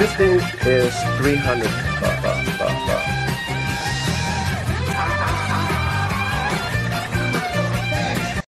This thing is 300 bucks.